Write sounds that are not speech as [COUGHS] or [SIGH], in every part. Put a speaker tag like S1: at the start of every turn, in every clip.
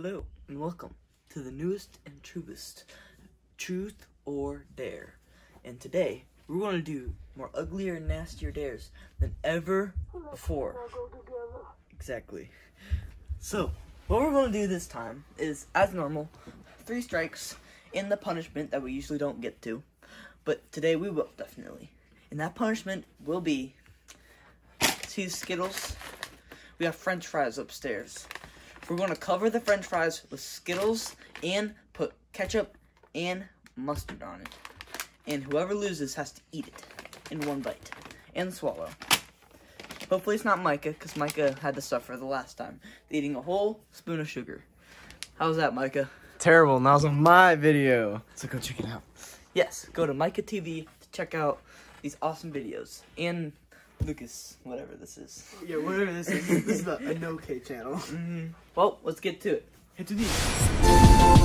S1: Hello and welcome to the newest and truest Truth or Dare. And today we're going to do more uglier and nastier dares than ever before. Exactly. So, what we're going to do this time is, as normal, three strikes in the punishment that we usually don't get to. But today we will, definitely. And that punishment will be see Skittles? We have french fries upstairs. We're going to cover the french fries with Skittles and put ketchup and mustard on it. And whoever loses has to eat it in one bite and swallow. Hopefully it's not Micah, because Micah had to suffer the last time, eating a whole spoon of sugar. How's that, Micah?
S2: Terrible. Now it's on my video. So go check it out.
S1: Yes, go to Micah TV to check out these awesome videos. And Lucas, whatever this is.
S3: Yeah, whatever this is. This is the Anoke channel. [LAUGHS]
S1: hmm Well, let's get to it.
S3: Hit to these.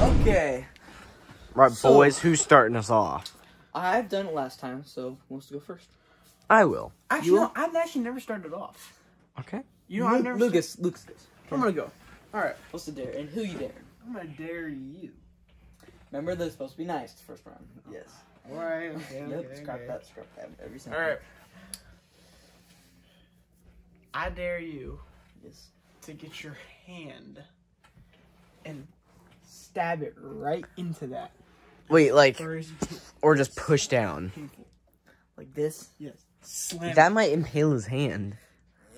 S1: Okay,
S2: Right,
S1: So-
S2: boys, who's starting us off?
S1: I've done it last time, so who wants to go first?
S2: I will.
S3: Actually, no, I've actually never started off.
S2: Okay.
S3: You know, I've never.
S1: Lucas, Lucas.
S3: I'm gonna go. All right,
S1: What's the dare? And who you dare?
S3: I'm gonna dare you.
S1: Remember, they're supposed to be nice the first round. Oh. Yes.
S3: All right. Okay. [LAUGHS]
S1: yep,
S3: okay,
S1: scrap
S3: okay.
S1: that, scrap that. Every
S3: All
S1: single
S3: right. I dare you
S1: Yes.
S3: to get your hand and stab it right into that.
S2: Wait, like,
S3: Or is it
S2: or just push down.
S1: Like this?
S3: Yes. Slam.
S2: That might impale his hand.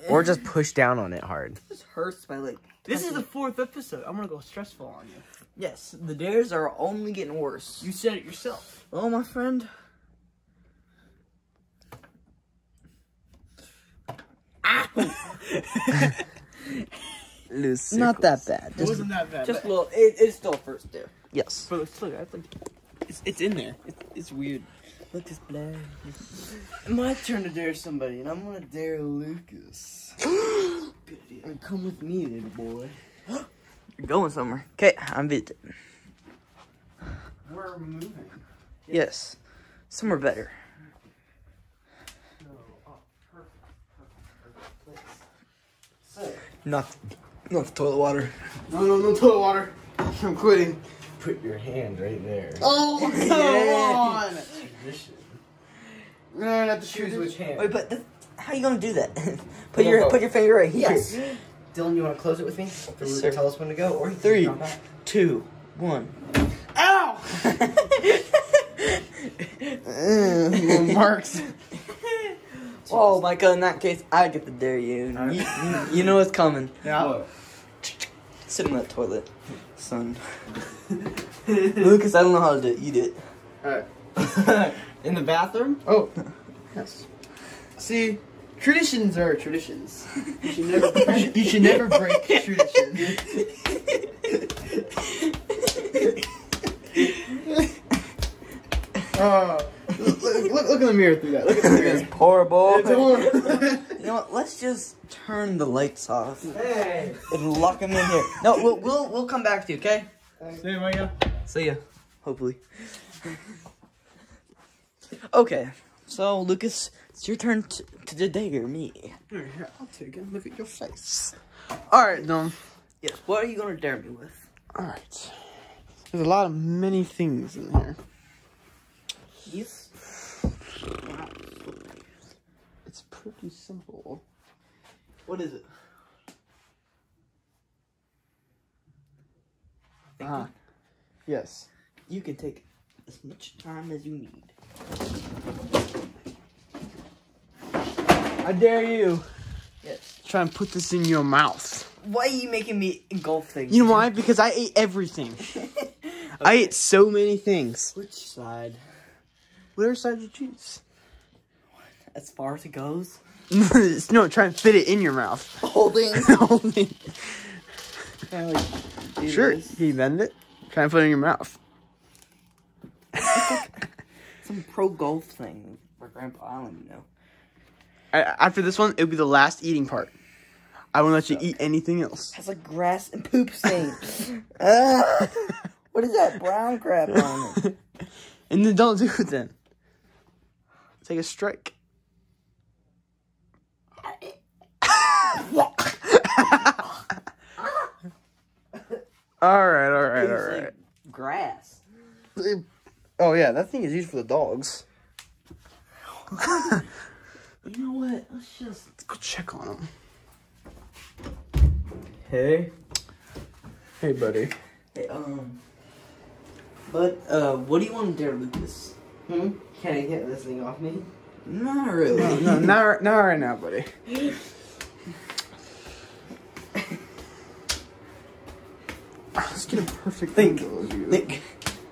S2: Or just push down on it hard.
S1: This hurts by like.
S3: This is the fourth episode. I'm gonna go stressful on you.
S1: Yes, the dares are only getting worse.
S3: You said it yourself.
S1: Oh, my friend.
S2: Loose [LAUGHS]
S1: Not that
S2: circles.
S1: bad.
S3: It
S1: Just,
S3: wasn't that bad.
S1: just a little. It, it's still a first dare.
S2: Yes.
S3: But look, look, I think it's it's in there. It's, it's weird.
S1: Look, it's black.
S4: My turn to dare somebody, and I'm gonna dare Lucas. [GASPS] [GASPS] [GASPS]
S1: Good idea.
S4: And come with me, little boy.
S1: You're [GASPS] going somewhere. Okay, I'm visiting.
S3: We're moving.
S1: Yes, somewhere better.
S3: So, oh, perfect, perfect, perfect place.
S1: Not, not the toilet water.
S3: No, no, no toilet water. I'm quitting.
S4: Put your hand right there.
S3: Oh, come [LAUGHS] on!
S4: Tradition.
S3: No, not the
S4: Choose
S3: shoes.
S4: which hand.
S1: Wait, but the, how are you gonna do that? [LAUGHS] put your
S4: on,
S1: put your finger right here.
S4: Yes. Dillon, you want to close it with me? For
S1: Yes, sir.
S4: tell us when to go, or you can
S1: Three. Two, one.
S3: Ow! Little marks. [LAUGHS]
S1: oh, Micah, in that case, I get to dare you. You, you, you know what's coming.
S3: Yeah.
S1: Sit in that toilet, son. [LAUGHS] Lucas, I don't know how to do it. You do it.
S3: Alright. In the bathroom? Oh. Yes. See, traditions are traditions. You should never, [LAUGHS] you should, you should never break tradition. Oh, uh, look, look, look in the mirror through that. Look at the
S1: This
S3: mirror.
S1: poor boy.
S3: It's horrible.
S1: You know what? Let's just turn the lights off
S3: hey.
S1: and lock him in here. No, we'll we'll, we'll come back to you. Okay?
S3: Say, Micah.
S1: See ya. Hopefully. Okay. So Lucas, it's your turn to, to dare me.
S3: Here, here, I'll take it. Look at your face. All right, Dom.
S1: Yes. What are you gonna dare me with?
S3: All right. There's a lot of many things in here.
S1: Yes.
S3: It's pretty simple.
S1: What is it?
S3: Ah. Yes.
S1: You can take as much time as you need.
S3: I dare you.
S1: Yes.
S3: Try and put this in your mouth.
S1: Why are you making me engulf things?
S3: You know why? Because I ate everything. [LAUGHS] I ate so many things.
S1: Which side?
S3: Whatever side you choose.
S1: As far as it goes. [LAUGHS]
S3: no, try and fit it in your mouth.
S1: Holding. [LAUGHS]
S3: Only- sure, can you bend it? Try and put it in your mouth.
S1: Some pro golf thing for Grandpa. I don't know.
S3: A- After this one, it'll be the last eating part. I won't let you eat anything else.
S1: has like grass and poop stain. [LAUGHS] Ah, what is that brown crap on it? [LAUGHS]
S3: And then don't do it then. Take a strike. [LAUGHS] all right, all right, all right.
S2: Grass.
S3: Oh yeah, that thing is used for the dogs.
S2: You know what? Let's just.
S3: Let's go check on him.
S1: Hey.
S3: Hey, buddy.
S1: Hey, um. But, uh, what do you want to dare Lucas?
S2: Hmm? Can I get this thing off me?
S1: Not really.
S3: No, no, not, right- not right now, buddy. Let's get a perfect
S1: Think,
S3: angle of you.
S1: Think,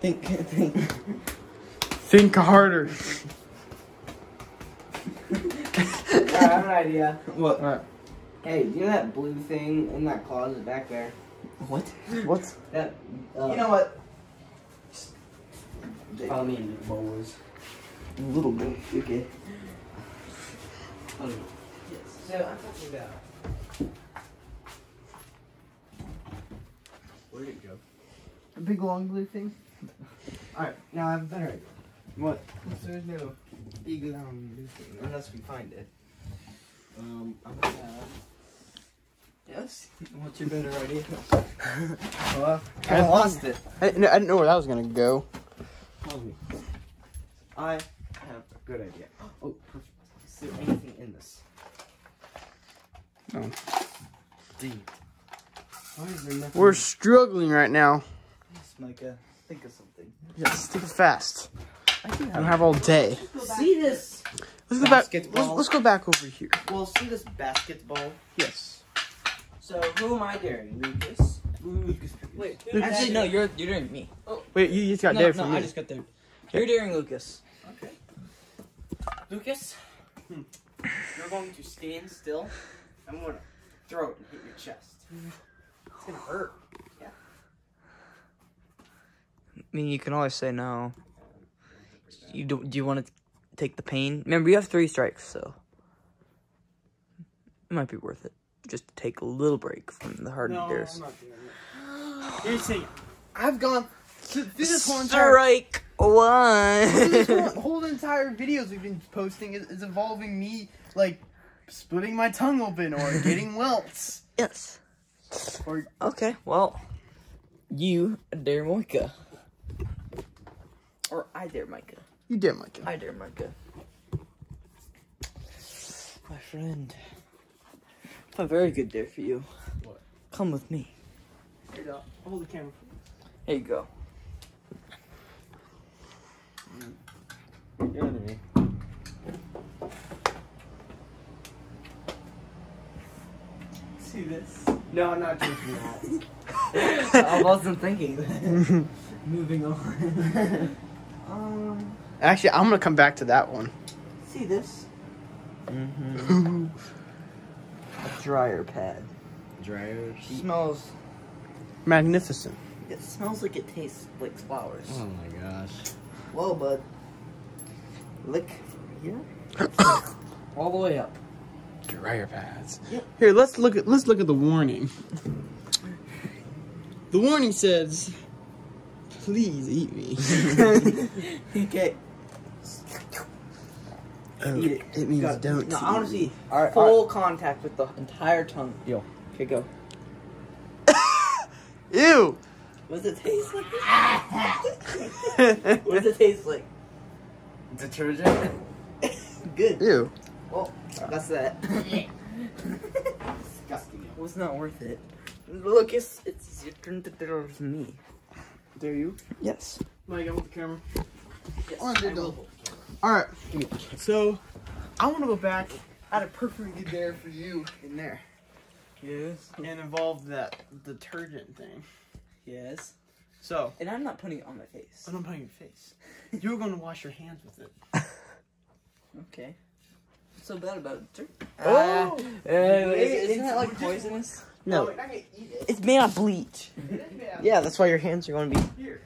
S1: think, think.
S3: Think harder. [LAUGHS] [LAUGHS]
S2: I have an idea.
S1: What?
S3: Alright.
S2: Hey, do you know that blue thing in that closet back there?
S1: What?
S3: What?
S2: That. Uh,
S1: You know what?
S2: Follow me into the boys.
S1: A little bit. Okay.
S2: Yes. So I'm talking about.
S5: Where'd it go?
S2: A big long blue thing. Alright, now I have a better idea.
S5: What?
S2: There's no big long blue thing unless we find it.
S5: Um, I'm gonna have.
S1: Yes. What's your better idea? [LAUGHS]
S2: Well,
S3: I
S2: I lost it.
S3: I didn't, I didn't know where that was gonna go.
S2: I have a good idea. Oh, perfect. Is there anything in this?
S3: No.
S2: Deep. Why is there nothing?
S3: We're struggling right now.
S1: Yes, Micah. Think of something.
S3: Yes, think fast.
S1: I do
S3: I don't have all day.
S2: See this?
S3: Let's go back. Let's,
S2: Basketball.
S3: let's go back over here.
S2: Well, see this basketball?
S3: Yes.
S2: So, who am I daring? Lucas?
S1: Lucas. Wait.
S3: Lucas.
S1: Actually, no. You're you're daring me. Oh.
S3: Wait, you, you just got
S1: no,
S3: there
S1: no,
S3: from me.
S1: I just got there. You're daring Lucas.
S2: Okay. Lucas, hmm. you're going to stand still. I'm going to throw it and hit your chest. It's going to hurt. Yeah.
S6: I mean, you can always say no. You do? Do you want to take the pain? Remember, you have three strikes, so it might be worth it. Just to take a little break from the hard
S5: No,
S6: dares.
S5: I'm not doing it. Here's the thing. I've gone through this whole entire
S6: Strike
S5: this
S6: one.
S5: whole, [LAUGHS] whole entire videos we've been posting is, is involving me like splitting my tongue open or [LAUGHS] getting welts
S6: yes.
S5: or
S6: Okay. Well, you dare Micah, or I dare Micah.
S3: You Dare Micah.
S6: I dare Micah. My friend, I have a very good dare for you.
S5: What?
S6: Come with me.
S5: Here, dog. hold the camera.
S6: Here you go. Mm.
S5: You're under me.
S1: See this?
S5: No, I'm not taking that. [LAUGHS]
S1: I wasn't thinking. [LAUGHS] Moving on. [LAUGHS]
S3: Actually, I'm gonna come back to that one.
S1: See this?
S6: Mm-hmm. [LAUGHS] a dryer pad.
S5: Dryers.
S1: Smells.
S3: Magnificent.
S1: It smells like it tastes like flowers.
S5: Oh my gosh.
S1: Whoa, bud. Lick here. [COUGHS] All the way up.
S3: Dryer pads.
S1: Yep.
S3: Here, let's look at let's look at the warning. The warning says, "Please eat me." [LAUGHS]
S1: okay.
S3: Oh,
S1: Eat it.
S3: it means
S1: Got-
S3: don't.
S1: No, I want to see
S6: All right.
S1: full contact with the entire tongue.
S6: Yo.
S1: Okay, go. [LAUGHS]
S3: Ew.
S1: What does it taste like? [LAUGHS] what does it taste like?
S2: Detergent? [LAUGHS]
S1: Good.
S3: Ew.
S1: Well, that's that.
S2: Disgusting.
S1: It was not worth it. Look, it's it's your turn to dare me.
S5: Dare you?
S1: Yes.
S5: Mike, I want the camera.
S1: Yes.
S3: On the
S1: I will.
S3: door. All right. So, I want to go back. I had a perfectly good dare for you in there,
S1: Yes.
S5: And involve that detergent thing.
S1: Yes.
S5: So,
S1: And I'm not putting it on my face.
S5: I'm not putting your face. You're going to wash your hands with it. [LAUGHS]
S1: Okay. What's so bad about it, sir?
S6: Oh.
S1: Uh, wait, isn't that like poisonous?
S3: No.
S5: Oh, wait, I can eat it.
S6: It's made of bleach.
S5: It is bad.
S3: Yeah, that's why your hands are going to be
S5: Here.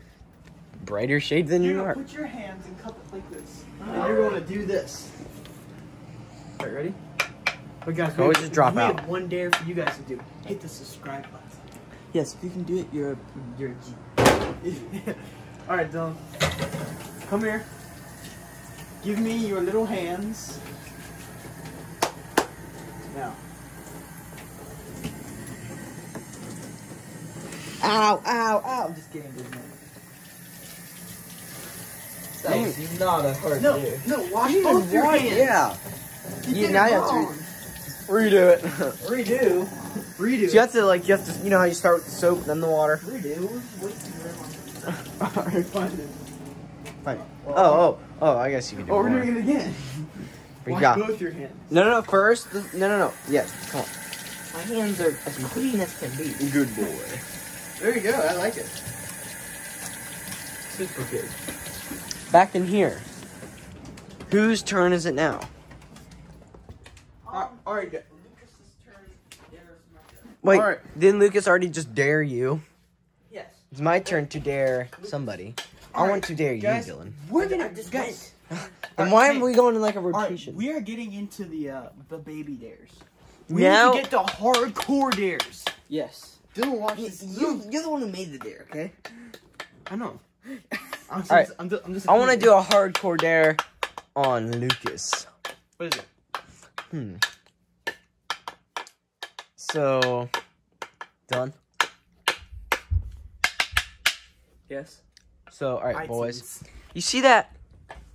S3: Brighter shade than
S5: You're
S3: you are.
S5: put your hands and cup it like this. And you're going to do this. Alright, ready? But guys,
S3: Always
S5: we-
S3: just drop
S5: we
S3: out.
S5: have one dare for you guys to do. Hit the subscribe button.
S1: Yes, if you can do it, you're a, you're a G. [LAUGHS]
S5: Alright, Dillon. Come here.
S3: Give me your little hands. Now.
S2: Ow, ow, ow. I'm just kidding, dude.
S7: That was not a hard
S3: No, no, wash both your hands.
S2: Yeah.
S3: You,
S2: You- now
S3: it
S2: you have to
S3: wrong.
S2: Redo it.
S3: redo. [LAUGHS] Redo.
S2: So you have to like you have to you know how you start with the soap then the water.
S3: redo. Wait, [LAUGHS] Alright, fine.
S2: Fine. Oh oh oh I guess you can do
S3: Oh, we're doing it again.
S2: We
S3: Wash
S2: got-
S3: both your hands.
S2: No no no first no no no yes come on.
S7: My hands are as clean as can be.
S2: Good boy.
S3: There you go. I like it.
S2: Super good. Back in here. Whose turn is it now?
S3: All right. good.
S2: Wait,
S3: Alright.
S2: didn't Lucas already just dare you?
S1: Yes.
S2: It's my turn to dare somebody. I
S3: Alright,
S2: want to dare
S3: guys.
S2: you, Dillon.
S3: We're
S1: I
S3: gonna
S1: just
S3: guys. [SIGHS]
S2: Then
S3: Alright,
S2: why
S3: hey.
S2: are we going in like a
S3: All right,
S2: rotation?
S3: we are getting into the uh the baby dares. We
S2: Now-
S3: need to get the hardcore dares.
S1: Yes.
S3: Dillon, watch
S1: You,
S3: this.
S1: you, you're the one who made the dare, okay?
S3: I know. [LAUGHS] I'm just,
S2: Alright.
S3: I'm just, I'm just
S2: I want to do a hardcore dare on Lucas.
S3: What is it?
S2: Hmm. So, done.
S1: Yes.
S2: So, all right,
S3: I
S2: boys. You see that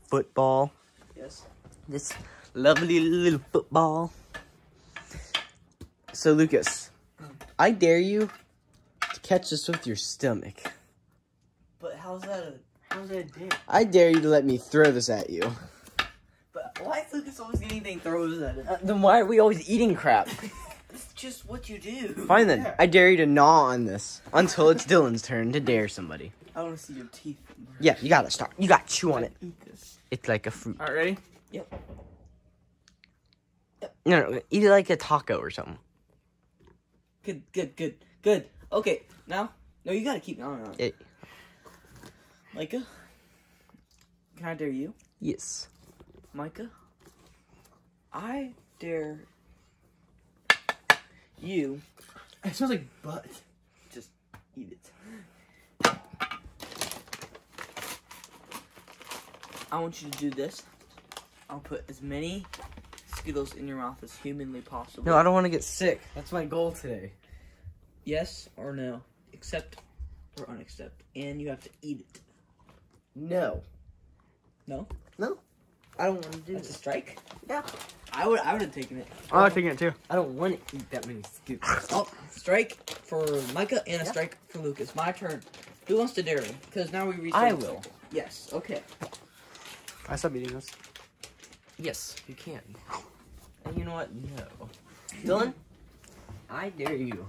S2: football?
S1: Yes.
S2: This lovely little football. So, Lucas, I dare you to catch this with your stomach.
S1: But how's that a how's that a dare?
S2: I dare you to let me throw this at you.
S1: But why is Lucas always getting things throws at us?
S2: Uh, then why are we always eating crap? [LAUGHS]
S1: It's just what you do.
S2: Fine then.
S3: Yeah.
S2: I dare you to gnaw on this until it's Dillon's turn to dare somebody.
S1: I want to see your teeth.
S2: Yeah, you gotta start. You gotta chew on it.
S1: Eat.
S2: It's like a fruit.
S3: All right, ready? Yep.
S2: No, no, eat it like a taco or something.
S1: Good, good, good, good. Okay, now, no, you gotta keep going on.
S2: It-
S1: Micah, can I dare you?
S2: Yes.
S1: Micah, I dare you
S3: It smells like butt.
S1: just eat it. I want you to do this. I'll put as many Skittles in your mouth as humanly possible.
S2: No, I don't want to get sick. That's my goal today.
S1: Yes or no? Accept or unaccept. And you have to eat it.
S2: No.
S1: No?
S2: No. I don't want to do
S1: That's a strike?
S2: Yeah.
S1: I would I would have taken it.
S3: I like taking it too.
S2: I don't want to eat that many scoops.
S1: Oh, strike for Micah and a strike for Lucas. My turn. Who wants to dare me? Because now we reach.
S2: I
S1: the
S2: will.
S1: circle. Yes. Okay.
S3: I stop eating this.
S2: Yes, you can. And you know what? No. Dillon, I dare you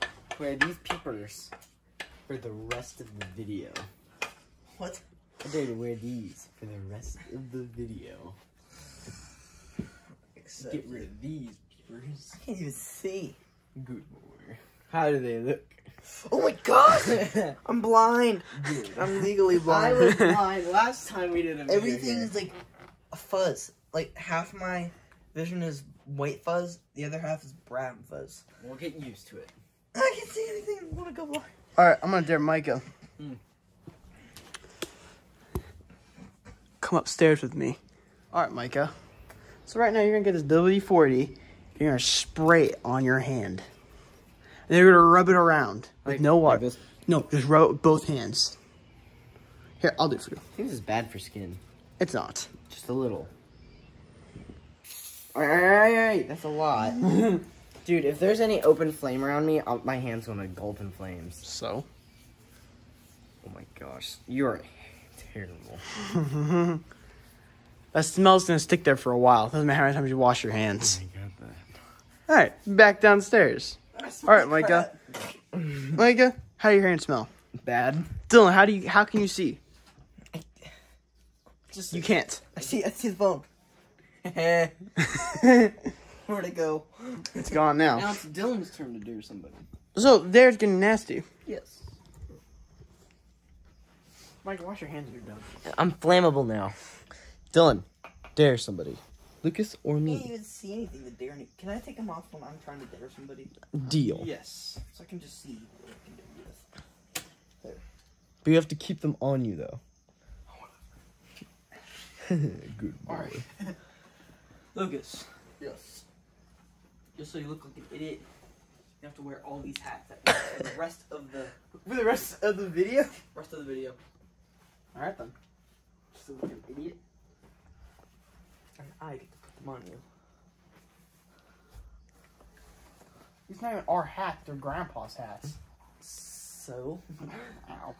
S2: to wear these peepers for the rest of the video.
S1: What?
S2: I dare you to wear these for the rest of the video.
S1: Except
S2: Get rid of these peepers.
S1: I can't even see.
S2: Good boy. How do they look?
S1: Oh my god! [LAUGHS] I'm blind. I'm legally blind.
S3: I was blind last time we did a video
S1: Everything is like a fuzz. Like half my vision is white fuzz, the other half is brown fuzz.
S2: We'll get used to it.
S1: I can't see anything. I want to go blind.
S3: All right, I'm gonna dare Micah. Hmm. Come upstairs with me. All right, Micah. So right now you're gonna get this WD-40. You're gonna spray it on your hand. And you're gonna rub it around with no water.
S2: this.
S3: No, just rub it with both hands. Here, I'll do it for you.
S2: I think this is bad for skin.
S3: It's not.
S2: Just a little. Alright, that's a lot. [LAUGHS] Dude, if there's any open flame around me, I'll, my hand's gonna gulp in flames.
S3: So.
S2: Oh my gosh, you're terrible. [LAUGHS]
S3: That smell's gonna stick there for a while. Doesn't matter how many times you wash your hands.
S2: I got that.
S3: All right, back downstairs. All right, Micah. Micah, how do your hands smell?
S2: Bad.
S3: Dillon, how do you? How can you see?
S1: Just
S3: You can't.
S1: I see. I see the phone. [LAUGHS] Where'd it go?
S3: It's gone now.
S2: Now it's Dillon's turn to do somebody.
S3: So there's getting nasty.
S1: Yes.
S3: Mike, wash your hands you're done.
S2: I'm flammable now. Dillon, dare somebody. Lucas or me?
S1: I can't
S2: me?
S1: even see anything to dare. any- Can I take them off when I'm trying to dare somebody?
S2: Deal.
S1: Yes. So I can just see what I can do with.
S2: But you have to keep them on you though. [LAUGHS]
S6: Good
S3: Alright. [LAUGHS]
S1: Lucas,
S3: Yes.
S1: just so you look like an idiot, you have to wear all these hats at [LAUGHS] for the rest of the for the rest of the video. Rest of the video.
S3: Alright then. Just look like an idiot.
S1: And I get to put them on you.
S3: These not even our hats, they're grandpa's hats.
S1: So
S3: Ow.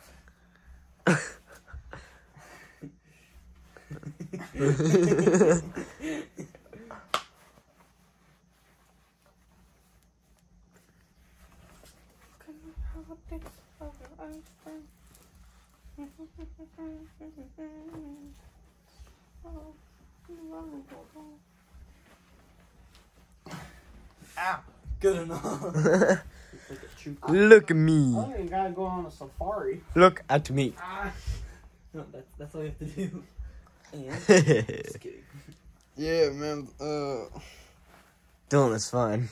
S3: Ow. [LAUGHS]
S1: good enough. [LAUGHS]
S6: Look
S1: like a true.
S6: at
S3: I
S6: me.
S3: don't even gotta go on a safari.
S6: Look at me.
S3: Ah. [LAUGHS]
S1: No, that's that's all you have to do. And
S6: Dillon
S1: just kidding.
S3: Yeah, man. Uh.
S6: is fine.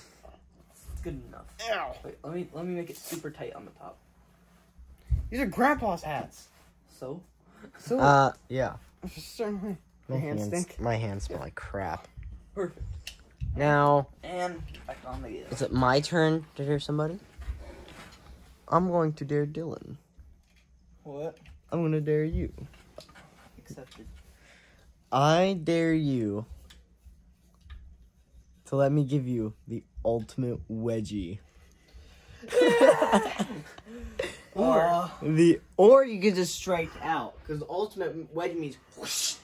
S1: It's good enough.
S3: Ow.
S1: Wait, let me let me make it super tight on the top.
S3: These are grandpa's hats.
S1: So
S3: So.
S6: Uh, yeah. [LAUGHS]
S3: certainly.
S6: My
S3: Your hands
S6: hands,
S3: stink?
S6: my hands smell like crap.
S1: perfect.
S6: Now,
S1: And back on the
S6: is it my turn to dare somebody? I'm going to dare Dillon.
S1: What?
S6: I'm gonna dare you.
S1: Accepted.
S6: I dare you to let me give you the ultimate wedgie. [LAUGHS] [LAUGHS]
S1: Or
S6: The
S2: Or you could just strike out, because ultimate wedge means whoosh.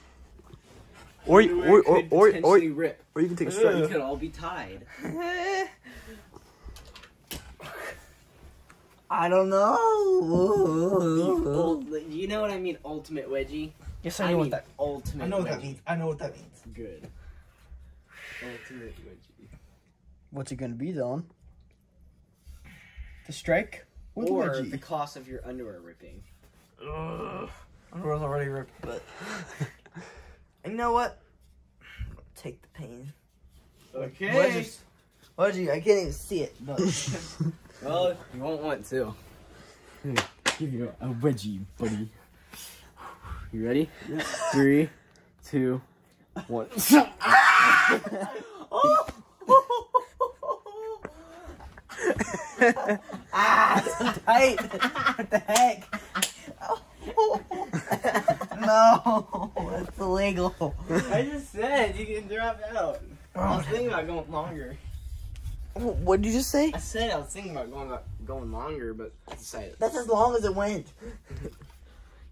S6: or
S2: Underwear
S6: or or or, or,
S2: rip.
S6: or you can take a
S2: You
S6: strike.
S2: could all be tied. [LAUGHS]
S1: I don't know.
S2: ul- you know what I mean? Ultimate wedgie.
S1: Yes,
S2: I, know what mean ultimate.
S1: I know what that
S2: wedgie.
S1: means. I know what that means.
S2: Good. Ultimate wedgie.
S3: What's it gonna be, Dillon? The strike with
S2: or
S3: wedgie.
S2: the cost of your underwear ripping.
S1: Ugh. Underwear's already ripped, but [LAUGHS] you know what? Take the pain.
S2: Okay.
S1: Wedges. Wedgie, I can't even see it, but [LAUGHS]
S2: Well, you won't want to. Give you a wedgie, buddy. You ready? Three, two, one. [LAUGHS]
S1: ah, it's so tight. what the heck? [LAUGHS] no, it's illegal.
S2: I just said you can drop out. I was thinking about going longer.
S1: What did you just say?
S2: I said I was thinking about going going longer, but I decided.
S1: That's as long as it went.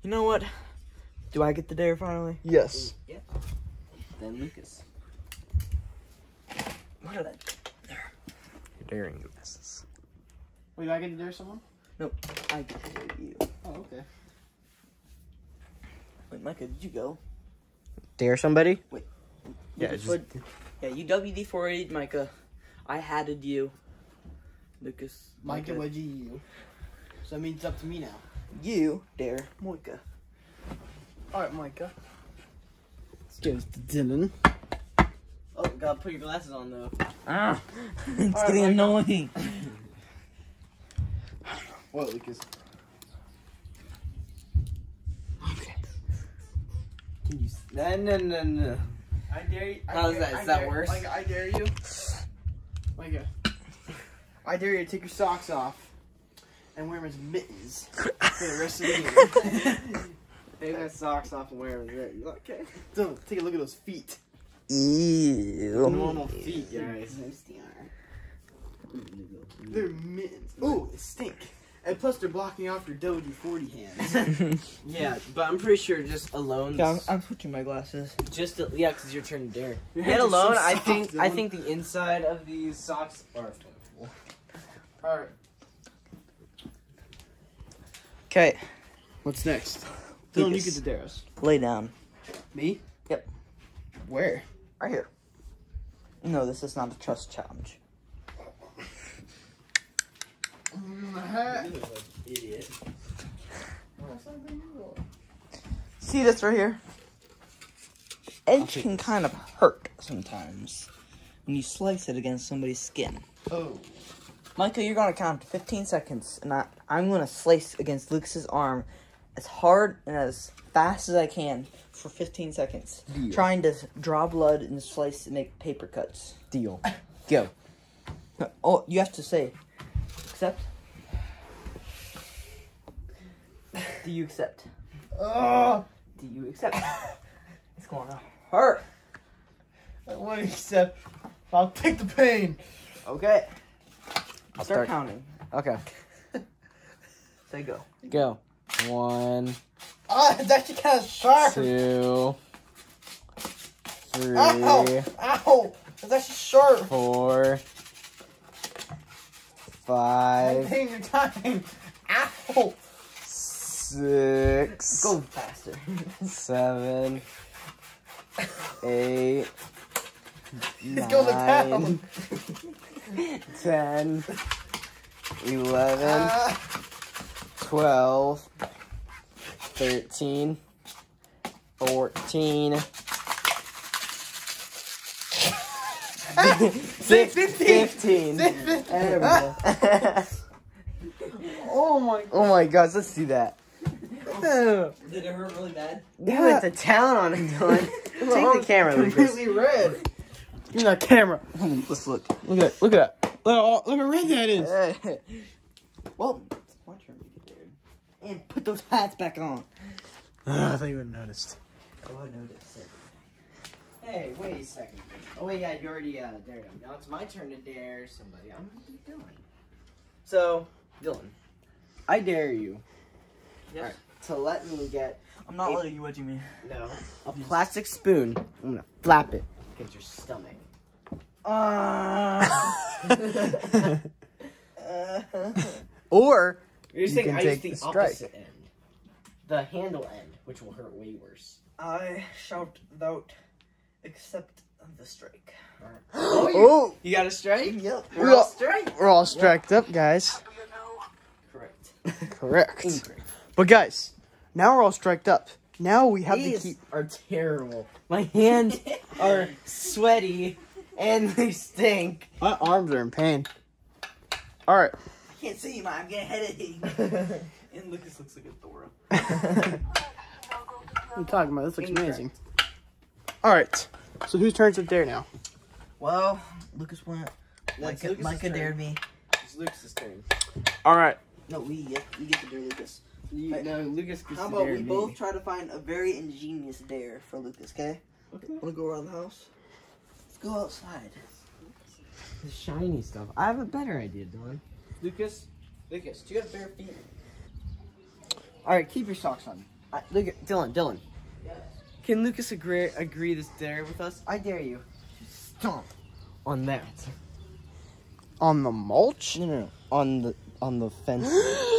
S1: You know what? Do I get the dare finally?
S6: Yes.
S2: Yeah. Then Lucas.
S1: What did I?
S6: You're daring this.
S3: Wait, do I get to dare someone? Nope.
S1: I get to dare you.
S3: Oh, okay.
S1: Wait, Micah, did you go?
S6: Dare somebody?
S1: Wait.
S6: Yeah,
S1: just
S6: just-
S1: put- yeah, you WD 480 Micah. I hatted you. Lucas.
S3: Mike and
S1: Micah.
S3: wedgie you. So that means it's up to me now.
S1: You dare Micah.
S3: Alright, Micah. Let's give this to Dillon.
S2: Oh, gotta put your glasses on though.
S1: Ah, [LAUGHS] it's
S3: Alright,
S1: getting
S3: Micah.
S1: annoying. [LAUGHS]
S3: What, Lucas?
S2: Can you? No, no, no, no.
S3: I dare you. I
S2: How's
S3: dare-
S2: that? Is
S3: I
S2: that
S3: dare-
S2: worse?
S3: Micah, I dare you. Micah. I dare you to take your socks off and wear them as mittens for the rest of the game. [LAUGHS]
S2: Take my socks off and wear them. as mittens. Okay.
S3: Dillon, take a look at those feet.
S6: Ew.
S2: Normal feet, guys.
S3: They're mittens. Ooh, they stink. And plus, they're blocking off your WD-40 hands. [LAUGHS] [LAUGHS]
S2: Yeah, but I'm pretty sure just alone.
S1: Yeah, I'm, I'm switching my glasses.
S2: Just yeah, because your turn to dare. [LAUGHS]
S3: Your
S2: Get
S3: hands are so
S2: alone. I
S3: soft,
S2: think I think the inside of these socks are flammable.
S3: All right.
S1: Okay,
S3: What's next? Dillon, you get to dare us.
S1: lay down.
S3: Me?
S1: Yep.
S3: Where?
S1: Right here. No, this is not a trust challenge.
S2: Idiot.
S1: See this right here? Edge can kind of hurt sometimes when you slice it against somebody's skin.
S3: Oh.
S1: Micah, you're gonna count to 15 seconds, and I, I'm gonna slice against Lucas's arm, as hard and as fast as I can for 15 seconds,
S8: Deal.
S1: trying to draw blood and slice and make paper cuts.
S8: Deal. Go. [LAUGHS]
S1: Oh, you have to say, accept. Do you accept?
S8: Oh,
S1: Do you accept? [LAUGHS] it's going to hurt.
S8: I want to accept. I'll take the pain.
S1: Okay.
S8: I'll
S1: Start
S8: start.
S1: counting.
S8: Okay. [LAUGHS]
S1: Say go.
S8: Go. One,
S3: Ah, it's actually kind of sharp.
S8: two, three,
S3: Ow! Ow! It's actually sharp.
S8: four,
S3: I'm
S8: five,
S3: taking your time. [LAUGHS] Ow!
S8: Six,
S1: Go faster.
S8: seven, eight,
S3: down.
S8: nine, ten, eleven,
S3: Ah,
S8: twelve, thirteen, fourteen. [LAUGHS]
S3: Six, fifteen.
S8: 15. There we go. [LAUGHS]
S3: oh my.
S8: oh my gosh, let's do that.
S1: Did it hurt really bad?
S8: You went to town on it, Dillon. [LAUGHS] Take the camera, Lucas.
S3: Completely red. Give me that camera. [LAUGHS]
S1: Let's look.
S3: Look at that. Look at that. Look at, all, look how red that is.
S1: well, it's my turn to get. And put those hats back on.
S3: Ah, I thought you would have noticed.
S1: Oh, I noticed it.
S2: Hey, wait a second. Oh wait, yeah, you already uh, dared him. Now it's my turn to dare somebody. I'm gonna Dillon. So, Dillon, I dare you
S1: Yes.
S2: Alright. to let me get
S1: I'm not
S2: Eight.
S1: letting you. What do you mean?
S2: no a plastic spoon. I'm gonna flap it against your stomach. Ah. [LAUGHS]
S8: or
S2: You're
S8: You
S2: saying
S8: can
S2: I use
S8: take
S2: the,
S8: the
S2: opposite end, the handle end, which will hurt way worse.
S1: I shout without accept the strike. [GASPS]
S8: oh,
S2: You got a strike?
S1: Yep.
S8: we're all,
S2: strike.
S8: we're all striked up, guys.
S2: Correct. [LAUGHS]
S8: Correct.
S2: Incorrect.
S8: But guys, now we're all striked up. Now we have
S2: These
S8: to keep.
S2: are terrible. My hands are sweaty and they stink.
S8: My arms are in pain. All right.
S1: I can't see, you, man. I'm getting a headache. [LAUGHS] and Lucas looks like a Dora.
S3: What are you talking about? This looks
S2: Incorrect.
S3: amazing. All right. So whose turns up there now?
S1: Well, Lucas went.
S2: That's
S1: Micah,
S2: Lucas's
S1: Micah
S2: turn.
S1: dared me.
S2: It's Lucas's turn.
S3: All right.
S1: No, we get we get to dare Lucas.
S2: You,
S1: Hey,
S2: no, Lucas
S1: How about
S2: dare
S1: we
S2: me.
S1: both try to find a very ingenious dare for Lucas? Okay.
S2: Okay.
S1: Wanna go around the house? Let's go outside.
S2: The shiny stuff. I have a better idea, Dillon. Lucas, Lucas, do you have bare feet? All right, keep your socks on. I, look at Dillon. Dillon, can Lucas agree agree this dare with us? I dare you. Stomp on that.
S8: On the mulch?
S2: No, no, no. On the on the fence [GASPS] [GASPS]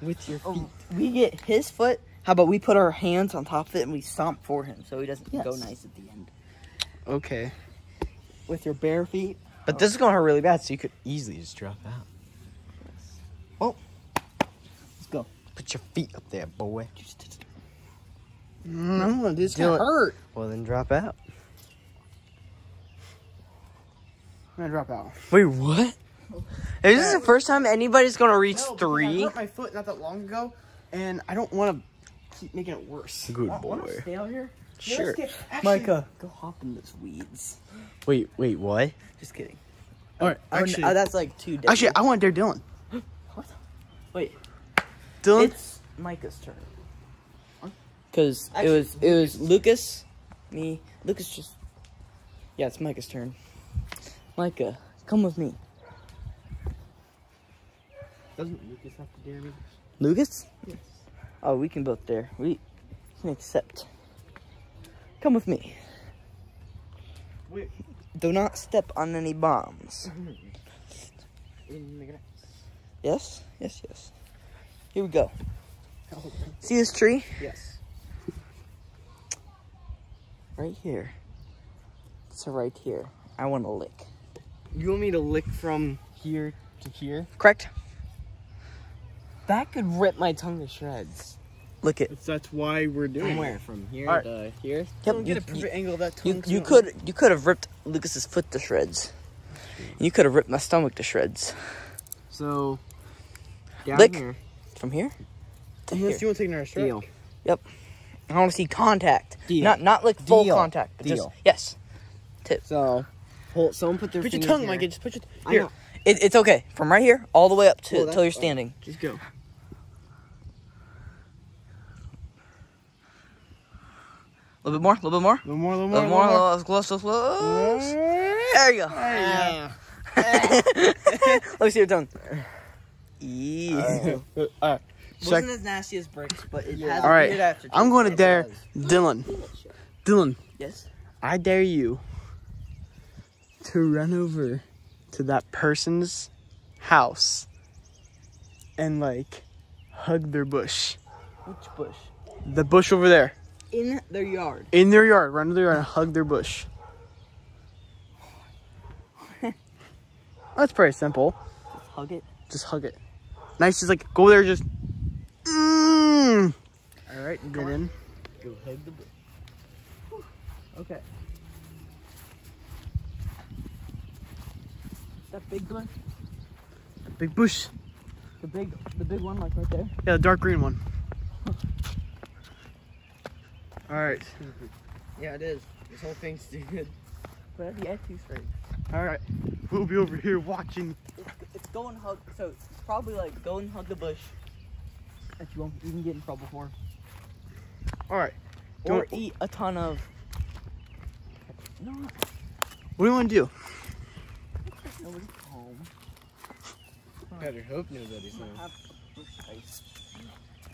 S2: with your oh, feet.
S1: Oh, we get his foot. How about we put our hands on top of it and we stomp for him so he doesn't go nice at the end.
S8: Okay.
S1: With your bare feet.
S8: But this oh. is gonna hurt really bad, so you could easily just drop out. Oh.
S1: Let's go.
S8: Put your feet up there, boy. Mm-hmm.
S3: No, this
S8: Dillon-
S3: gonna hurt.
S8: Well, then drop out.
S3: I'm gonna drop out.
S8: Wait, what? Is this the first time anybody's gonna reach
S3: No, because I
S8: three?
S3: hurt my foot not that long ago, and I don't want to keep making it worse.
S8: Good
S1: Wanna stay out here?
S8: Sure.
S1: Micah, go hop in those weeds.
S8: Wait, wait, what?
S1: Just kidding.
S3: All right, actually,
S1: no, that's like two. deadly.
S3: actually, I want to dare Dillon. what?
S1: Wait.
S8: Dillon?
S1: It's Micah's turn. Cause it was it was Lucas, me, Lucas just. Yeah, it's Micah's turn. Micah, come with me.
S2: Doesn't Lucas have to dare me?
S1: Lucas? Yes. Oh, we can both dare. We can accept. Come with me.
S2: Wait.
S1: Do not step on any bombs. [LAUGHS]
S2: In the grass.
S1: Yes? Yes, yes. Here we go. Oh, See this tree?
S2: Yes.
S1: Right here. So right here. I want to lick.
S2: You want me to lick from here to here?
S1: Correct?
S2: That could rip my tongue to shreds.
S1: Lick it.
S3: That's why we're doing
S2: From where? From here
S3: Alright.
S2: to here?
S1: Yep.
S3: Get
S1: You,
S3: a perfect angle of that tongue. so
S1: you could you could have ripped Lucas's foot to shreds. You could have ripped my stomach to shreds.
S2: So, down
S1: Lick.
S2: here.
S1: From here?
S3: Unless you want to take another strike.
S2: Deal.
S1: I want to see contact.
S2: Deal.
S1: Not not like full
S2: Deal.
S1: contact. But just
S2: Deal.
S1: yes.
S2: So, hold, someone put their
S3: Put your tongue,
S2: here.
S3: Mikey. Just put your.
S2: I
S3: Here.
S2: know.
S1: It, it's okay. From right here all the way up to
S2: Cool, that's
S1: till you're
S2: fine.
S1: standing.
S3: Just go.
S1: Little bit more. A little bit more.
S3: A little more. A little
S1: A
S3: more.
S1: little more. A little more. Close. Close. Close. There you go.
S2: Ah. [LAUGHS]
S1: Let me see your tongue. Yeah. [LAUGHS]
S3: All right.
S2: Wasn't as nasty as bricks, but it has
S3: All right.
S2: a weird aftertaste.
S3: I'm going to dare. Dillon. Dillon,
S1: Yes.
S3: I dare you to run over to that person's house and like hug their bush.
S1: Which bush?
S3: The bush over there.
S1: In their yard.
S3: In their yard. Run to their yard and hug their bush. That's pretty simple.
S1: Just hug it.
S3: Just hug it. Nice, just like go there, just. Mm. All right, get in.
S1: Go hug the bush. Okay. That big one.
S3: The Big bush.
S1: The big, the big one, like right there.
S3: Yeah, the dark green one. [LAUGHS] All right,
S2: Yeah, it is. This whole thing's [LAUGHS] stupid.
S1: But yeah, too straight.
S3: all right. We'll be over here watching.
S1: It's, it's go and hug. So it's probably like go and hug the bush that you won't even get in trouble for,
S3: All right. Do
S1: or eat a ton of. No,
S3: What do you want to do?
S1: nobody's home.
S2: Better hope nobody's
S1: I'm gonna have a bush face.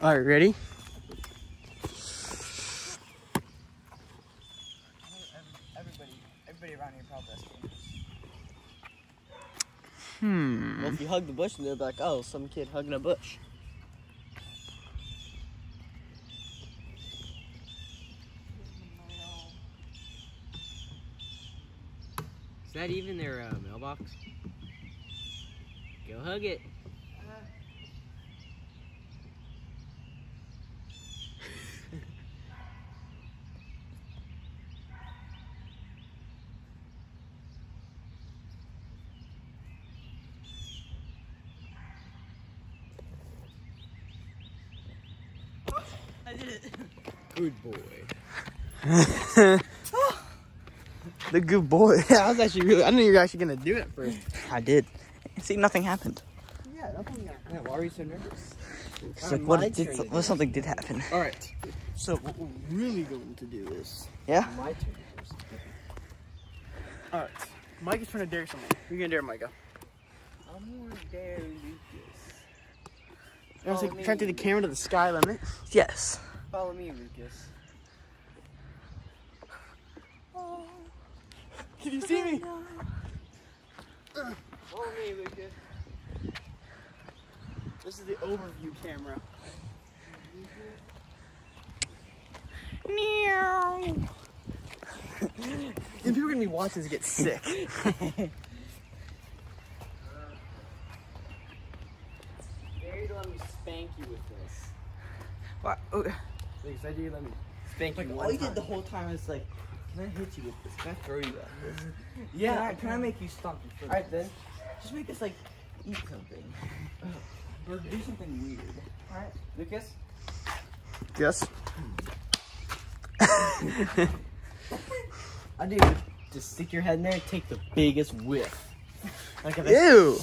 S3: All right, ready?
S1: Everybody, everybody around here probably has cameras.
S3: Hmm.
S2: Well, if you hug the bush, they'll be like, oh, some kid hugging a bush. Is that even their uh, mailbox? Go hug it.
S1: I did it.
S2: Good boy. [LAUGHS]
S3: The good boy. [LAUGHS] I was actually really. I knew you were actually gonna do it first.
S1: I did. See, nothing happened.
S2: Yeah, nothing. Yeah, why are you so nervous?
S1: It's like what did, what something did happen.
S3: All right. So what we're really going to do is.
S1: Yeah.
S2: My turn.
S3: All right. Mike is trying to dare someone. Who you gonna dare, Micah?
S1: I'm gonna dare Lucas.
S3: You want to try to take the camera to the sky limit?
S1: Yes.
S2: Follow me, Lucas.
S3: Can you see me?
S2: Follow me, Lucas.
S3: This is the overview camera. Meow. and people are gonna be watching this get sick.
S2: Dare let me spank you with this.
S1: What? Oh,
S2: Lucas, I dare you let me spank
S1: Like
S2: you
S1: all
S2: one
S1: you
S2: time.
S1: did the whole time is like, can I hit you with this? Can I throw you at this? [LAUGHS]
S2: Yeah,
S1: Can I, can I make you stomp your foot?
S2: Alright then.
S1: Just make us like eat something. [LAUGHS] Or do something weird.
S2: Alright, Lucas.
S3: yes. [LAUGHS]
S2: I do. Just stick your head in there and take the biggest whiff. Like if
S3: Ew.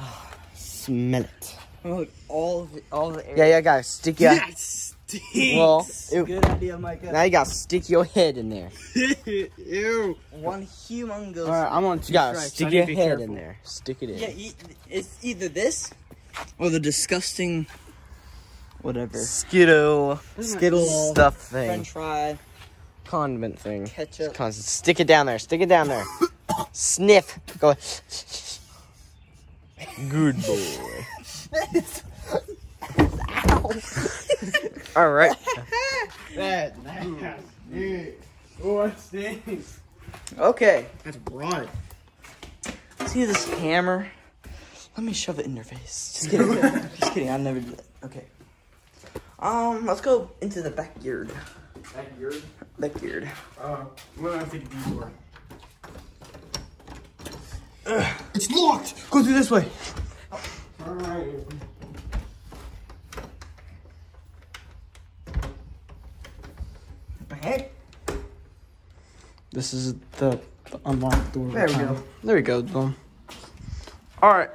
S3: [SIGHS]
S2: smell it.
S1: Look, all of it, all the air.
S2: Yeah, yeah, guys, stick your.
S3: That stinks.
S2: Well, ew.
S1: Good idea, Micah.
S2: now you gotta stick your head in there. [LAUGHS]
S3: Ew.
S1: One humongous.
S3: All right, I'm on two
S2: You gotta
S3: strikes.
S2: Stick your head
S3: careful.
S2: in there. Stick it in.
S1: Yeah, e- it's either this or the disgusting, whatever,
S3: Skiddo.
S2: Skittle stuff thing.
S1: French fry,
S2: Condiment thing.
S1: ketchup.
S2: Constant. Stick it down there. Stick it down there. Sniff. Go. [LAUGHS] Good boy. All right.
S3: That nasty. Oh, it stinks.
S1: Okay.
S3: That's broad.
S1: See this hammer? Let me shove it in your face. Just kidding. [LAUGHS] Just kidding. I've never do that. Okay. Um, let's go into the backyard.
S3: Backyard.
S1: Backyard.
S3: Uh, I'm gonna have to take a detour. Ugh, it's locked. Go through this way. Alright.
S2: Heck?
S3: This is the, the unlocked door.
S2: There we
S3: time.
S2: go.
S3: There we go. Boom. All right.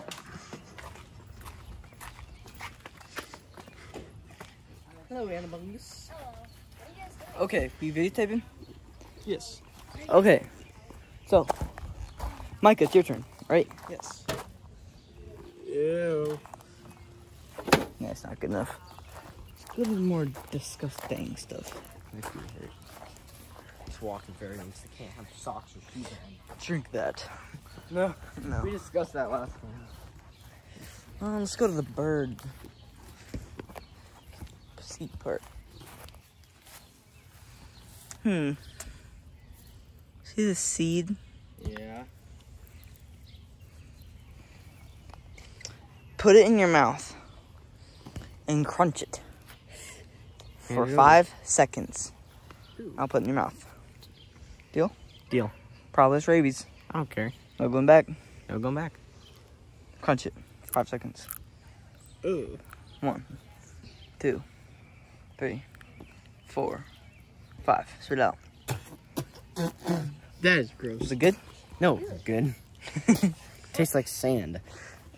S1: Hello, Annabelles. Okay, you videotaping?
S3: Yes.
S1: Okay. So, Micah, it's your turn, right?
S3: Yes. Ew.
S1: Yeah, it's not good enough. Let's go to the more disgusting stuff.
S2: Just walking very nice. They can't have socks or shoes on.
S1: Drink that.
S2: No.
S1: No.
S2: We discussed that last time.
S1: Uh, let's go to the bird. Seat part. Hmm. See the seed?
S2: Yeah.
S1: Put it in your mouth and crunch it for
S2: Hand over.
S1: five seconds. I'll put it in your mouth. Deal?
S2: Deal.
S1: Probably it's rabies.
S2: I don't care.
S1: No going back.
S2: No going back.
S1: Crunch it. Five seconds.
S3: Ew.
S1: One, two, three, four, five. Spit it out.
S3: That is gross.
S1: Is it good?
S2: No, good. [LAUGHS] Tastes like sand.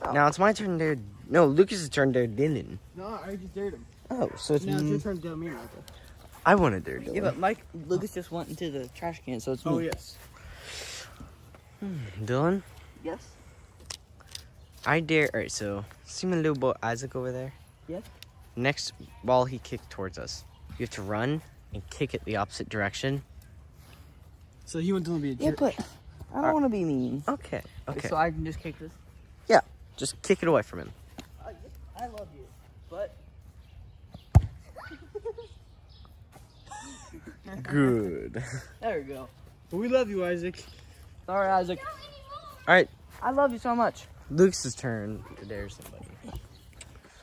S2: Oh. Now it's my turn there. No, Lucas's turn there, Dillon.
S3: No, I just dared him.
S2: Oh, so it's
S3: Now it's your turn to tell me, Michael.
S2: I want to dare Dillon.
S1: Yeah, but Mike Lucas just went into the trash can, so it's oh, me.
S3: Oh yes.
S2: Hmm, Dillon,
S1: Yes.
S2: I dare. All right, so see my little boy Isaac over there.
S1: Yes.
S2: Next ball he kicked towards us. You have to run and kick it the opposite direction.
S3: So he went to be a jerk.
S1: Yeah, but I don't uh, want to be mean.
S2: Okay. Okay.
S1: So I can just kick this.
S2: Yeah, just kick it away from him.
S1: I love you,
S2: Good. [LAUGHS]
S1: there we go.
S3: we love you, Isaac.
S1: Sorry, Isaac.
S2: All right,
S1: I love you so much.
S2: Lucas's turn to dare somebody.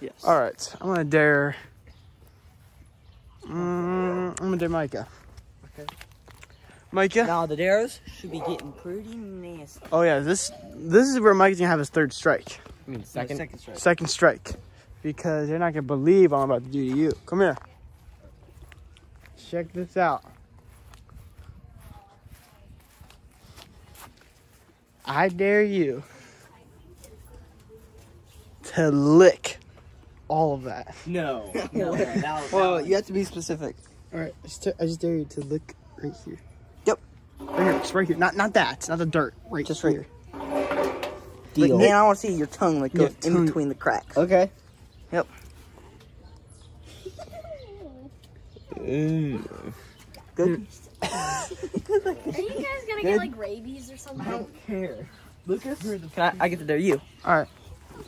S1: Yes.
S3: All right, I'm gonna dare. Mm, I'm gonna dare Micah.
S2: Okay.
S3: Micah.
S1: Now the dares should be getting pretty nasty.
S3: Oh yeah, this this is where Micah's gonna have his third strike,
S2: I mean, second.
S1: second strike.
S3: second strike, because you're not gonna believe what I'm about to do to you. Come here. Check this out. I dare you to lick all of that.
S2: No. [LAUGHS]
S1: No, well, you have to be specific.
S3: All right, I just, I just dare you to lick right here.
S1: Yep.
S3: Right here, just right here. Not not that. Not the dirt. Right.
S1: Just right
S3: here.
S1: Like, man, I want to see your tongue like
S3: Yeah,
S1: in
S3: tongue.
S1: between the cracks.
S2: Okay.
S1: Yep.
S2: Mm.
S1: Good.
S9: Are you guys gonna get like rabies or something?
S1: I don't care. Lucas, can I, I get to dare you?
S3: All right.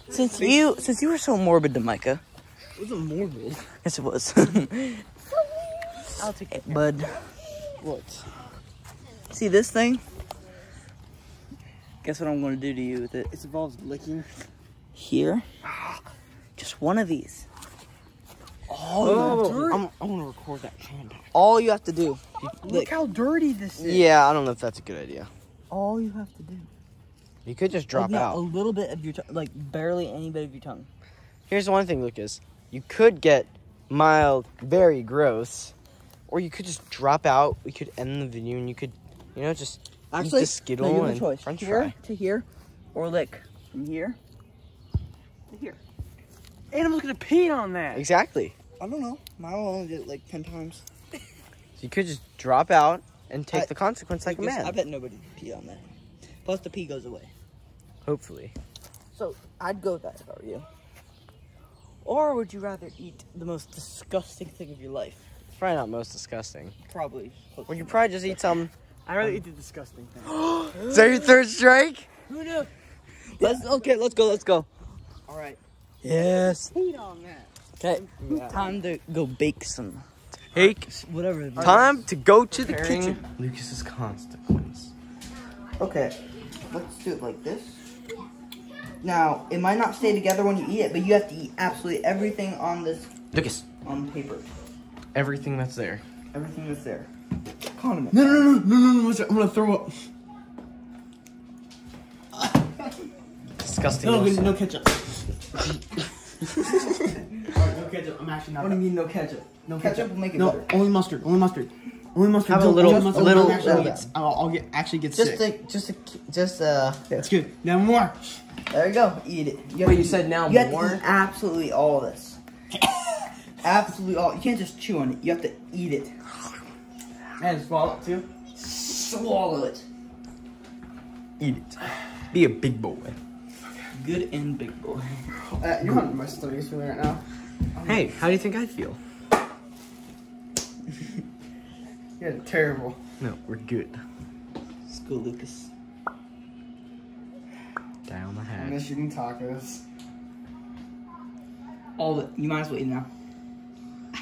S1: Since you since you were so morbid to Micah,
S3: It wasn't morbid.
S1: yes it was. [LAUGHS] I'll take it, bud.
S3: What?
S1: See this thing? Guess what I'm going to do to you with it?
S3: It involves licking.
S1: Here, just one of these.
S2: Oh, I'm, I want to record that contact.
S1: All you have to do.
S3: Look how dirty this is.
S2: Yeah, I don't know if that's a good idea.
S1: All you have to do.
S2: You could just drop out.
S1: a little bit of your tongue, like barely any bit of your tongue.
S2: Here's one thing, Lucas. You could get mild, very gross, or you could just drop out. We could end the video, and you could, you know, just
S1: Actually,
S2: eat the skittle
S1: no, you have
S2: and
S1: a choice.
S2: French
S1: here
S2: fry.
S1: to here, or lick from here to here.
S3: Animal's gonna pee on that.
S2: Exactly.
S1: I don't know. I only did it like ten times.
S2: So you could just drop out and take
S1: I-
S2: the consequence like a man.
S1: I bet nobody pee on that. Plus the pee goes away.
S2: Hopefully.
S1: So I'd go with that if I were you. Or would you rather eat the most disgusting thing of your life?
S2: It's probably not most disgusting.
S1: Probably.
S2: Well, you probably just eat some.
S3: I rather eat the disgusting thing. [GASPS]
S2: Is that your third strike?
S1: Who knew? Let's okay. Let's go. Let's go. All right.
S2: Yes.
S3: Peed on that.
S1: Okay. Time to go bake some
S2: Take
S1: whatever.
S2: time to go to the
S1: Preparing-
S2: kitchen. Lucas's consequence.
S1: Okay. Let's do it like this. Now it might not stay together when you eat it, but you have to eat absolutely everything on this
S2: Lucas,
S1: on paper.
S2: everything that's there.
S1: Everything that's there. Condiment.
S3: No, no, no, no, no, no, no. I'm gonna throw up. [LAUGHS]
S2: Disgusting.
S3: No,
S2: also.
S3: no ketchup. Alright, no ketchup. I'm actually not.
S1: What do you mean no ketchup? No ketchup will make it
S3: No,
S1: better.
S3: only mustard. Only mustard. Only mustard.
S2: Have a little-
S3: don't
S2: a little-
S3: don't actually
S2: little
S3: get-
S2: bit.
S3: I'll, I'll get actually get
S2: Just
S3: sick.
S2: a, just a, just uh.
S3: That's good. Now more.
S1: There you go. Eat it. You have
S2: Wait, you
S1: eat-
S2: said now
S1: you have to eat absolutely all of this. [LAUGHS] absolutely all. You can't just chew on it. You have to eat it.
S3: And swallow it too.
S1: Swallow it.
S2: Eat it. Be a big boy.
S1: Good and big boy.
S3: Uh, you're on my stomach feeling right now.
S2: Hey, how do you think I feel? [LAUGHS]
S3: You're terrible.
S2: No, we're good.
S1: Let's go, Lucas.
S2: Down the
S3: I
S2: hatch.
S3: miss eating tacos.
S1: All the. You might as well eat now. [LAUGHS]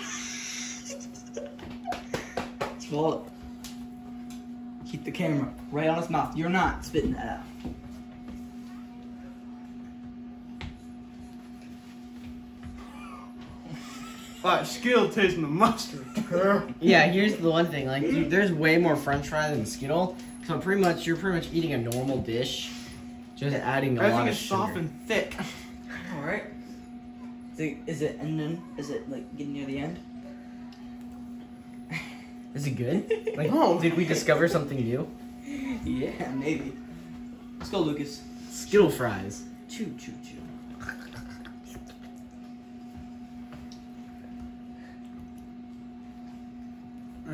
S1: Swallow it. Keep the camera right on his mouth. You're not spitting that out.
S3: Alright, skill tasting the mustard. [LAUGHS]
S2: Yeah, here's the one thing. Like, dude, there's way more French fry than Skittle. So pretty much, you're pretty much eating a normal dish, just adding a lot
S3: Everything
S2: of
S3: is
S2: sugar.
S3: soft and thick.
S1: All right. Is it ending? Is it like getting near the end? [LAUGHS]
S2: Is it good? [LAUGHS] Like,
S3: No.
S2: did we discover something new?
S1: Yeah, maybe. Let's go, Lucas.
S2: Skittle fries.
S1: Chew, chew,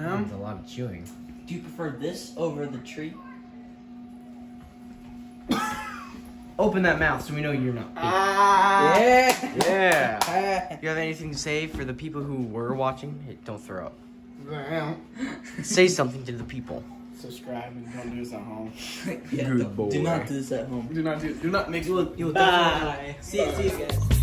S1: chew.
S2: That's a lot of chewing.
S1: Do you prefer this over the tree? [COUGHS]
S2: Open that mouth so we know you're not.
S3: Ah.
S1: Yeah.
S2: Yeah. [LAUGHS] You have anything to say for the people who were watching? Hey, don't throw up. [LAUGHS] Say something to the people.
S3: Subscribe and don't do this at home.
S1: yeah
S2: Good
S1: don't- [LAUGHS]
S2: boy.
S1: Do not do this at home.
S3: Do not do. Do not make.
S1: You'll, you'll
S3: Bye.
S1: See you, see you guys.